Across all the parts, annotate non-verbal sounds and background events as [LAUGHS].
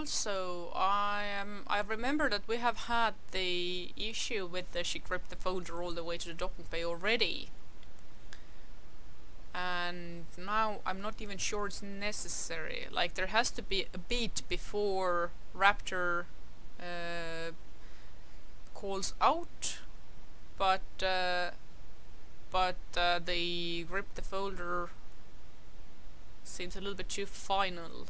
also, I. I remember that we have had the issue with the she gripped the folder all the way to the docking bay already. And now I'm not even sure it's necessary. Like there has to be a beat before Raptor uh, calls out, but uh, but uh, the grip the folder seems a little bit too final.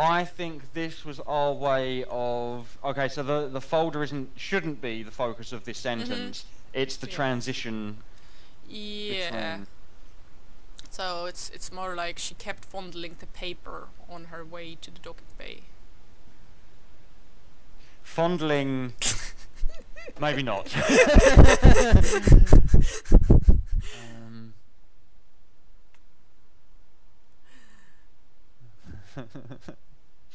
I think this was our way of okay. So the the folder isn't shouldn't be the focus of this sentence. It's the Yeah. transition. Yeah. between- So it's it's more like she kept fondling the paper on her way to the docking bay. Fondling. [LAUGHS] maybe not. [LAUGHS] um, [LAUGHS]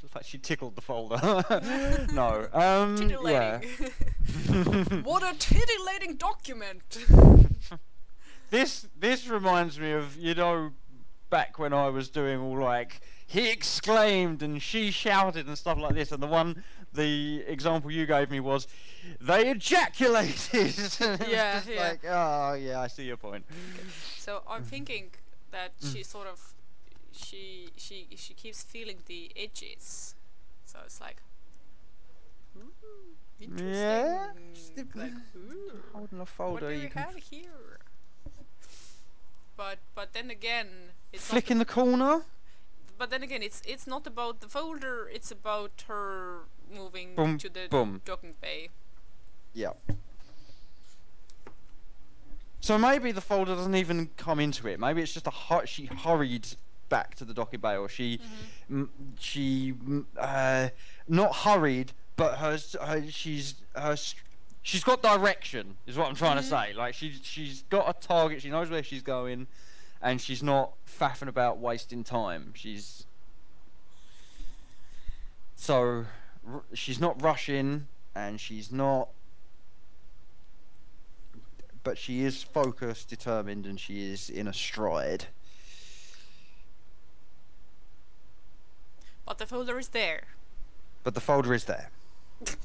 it's like she tickled the folder. [LAUGHS] no. Um, yeah. [LAUGHS] What a titillating document! [LAUGHS] this this reminds me of you know back when I was doing all like he exclaimed and she shouted and stuff like this and the one the example you gave me was they ejaculated And it was Yeah, yeah. like oh yeah I see your point so I'm thinking that Mm. she sort of she she she keeps feeling the edges. So it's like ooh, interesting. Yeah, Like, ooh. holding hmm, a What folder do you we have here? But but then again, it's flick in the corner but then again, it's it's not about the folder. It's about her moving Boom, to the boom. docking bay. yeah so maybe the folder doesn't even come into it maybe it's just a hu- she hurried back to the docking bay or she m- she uh, not hurried, but her, her she's her she's got direction is what I'm trying to say. Like she she's got a target. She knows where she's going, and she's not faffing about wasting time. She's so r- she's not rushing, and she's not. But she is focused, determined, and she is in a stride. But the folder is there. But the folder is there. [LAUGHS]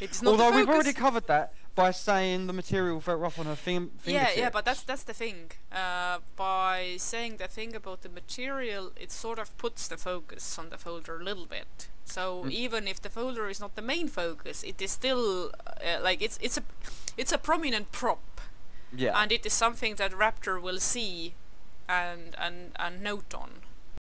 It's not Although we've already covered that by saying the material felt rough on her fing- Yeah, yeah, but that's that's the thing. Uh, by saying the thing about the material, it sort of puts the focus on the folder a little bit. So Mm. even if the folder is not the main focus, it is still uh, like it's it's a it's a prominent prop, yeah. and it is something that Raptor will see and and and note on.